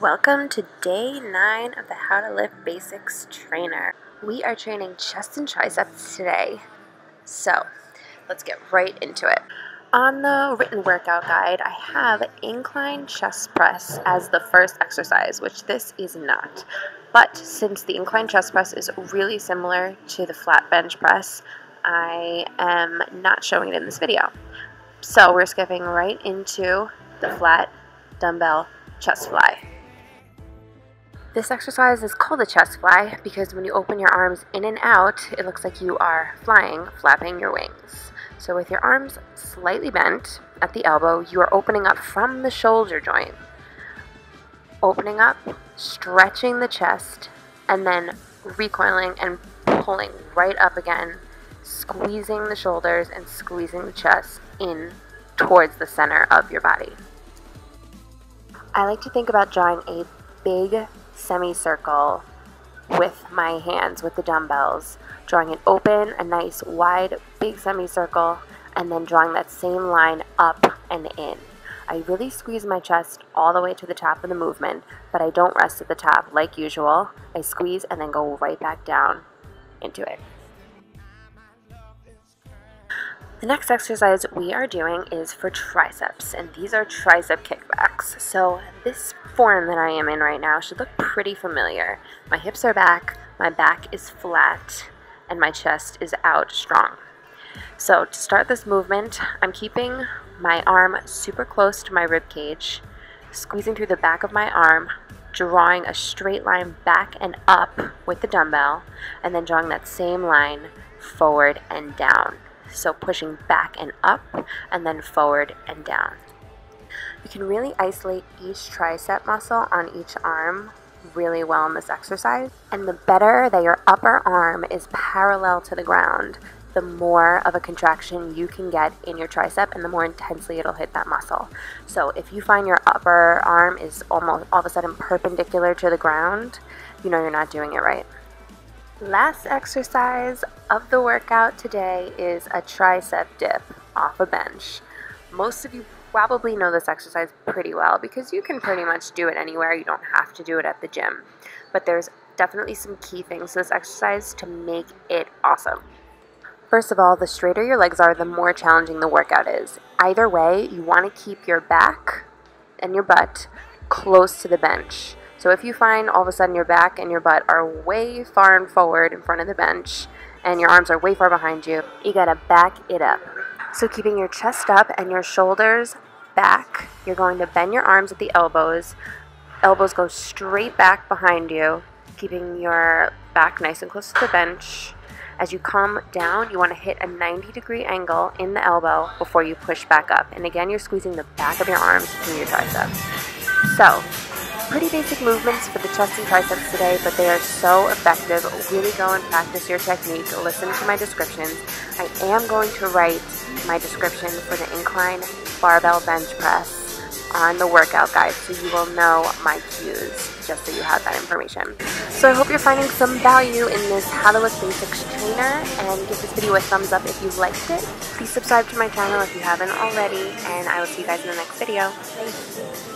Welcome to day 9 of the How to Lift Basics trainer. We are training chest and triceps today. So, let's get right into it. On the written workout guide, I have incline chest press as the first exercise, which this is not. But since the incline chest press is really similar to the flat bench press, I am not showing it in this video. So we're skipping right into the flat dumbbell chest fly. This exercise is called a chest fly because when you open your arms in and out, it looks like you are flying, flapping your wings. So with your arms slightly bent at the elbow, you are opening up from the shoulder joint. Opening up, stretching the chest, and then recoiling and pulling right up again, squeezing the shoulders and squeezing the chest in towards the center of your body. I like to think about drawing a big semicircle with my hands with the dumbbells, drawing an open, a nice wide, big semicircle, and then drawing that same line up and in. I really squeeze my chest all the way to the top of the movement, but I don't rest at the top like usual. I squeeze and then go right back down into it. The next exercise we are doing is for triceps, and these are tricep kickbacks. So this form that I am in right now should look pretty familiar. My hips are back, my back is flat, and my chest is out strong. So to start this movement, I'm keeping my arm super close to my rib cage, squeezing through the back of my arm, drawing a straight line back and up with the dumbbell, and then drawing that same line forward and down. So pushing back and up and then forward and down. You can really isolate each tricep muscle on each arm really well in this exercise. And the better that your upper arm is parallel to the ground, the more of a contraction you can get in your tricep and the more intensely it'll hit that muscle. So if you find your upper arm is almost all of a sudden perpendicular to the ground, you know you're not doing it right. Last exercise of the workout today is a tricep dip off a bench. Most of you probably know this exercise pretty well because you can pretty much do it anywhere. You don't have to do it at the gym. But there's definitely some key things to this exercise to make it awesome. First of all, the straighter your legs are, the more challenging the workout is. Either way, you want to keep your back and your butt close to the bench. So if you find all of a sudden your back and your butt are way far and forward in front of the bench and your arms are way far behind you, you gotta back it up. So keeping your chest up and your shoulders back, you're going to bend your arms at the elbows. Elbows go straight back behind you, keeping your back nice and close to the bench. As you come down, you want to hit a 90 degree angle in the elbow before you push back up. And again, you're squeezing the back of your arms through your triceps. So, pretty basic movements for the chest and triceps today, but they are so effective. Really go and practice your technique. Listen to my descriptions. I am going to write my description for the incline barbell bench press on the workout guide so you will know my cues just so you have that information. So I hope you're finding some value in this How to Lift Basics trainer and give this video a thumbs up if you liked it. Please subscribe to my channel if you haven't already and I will see you guys in the next video.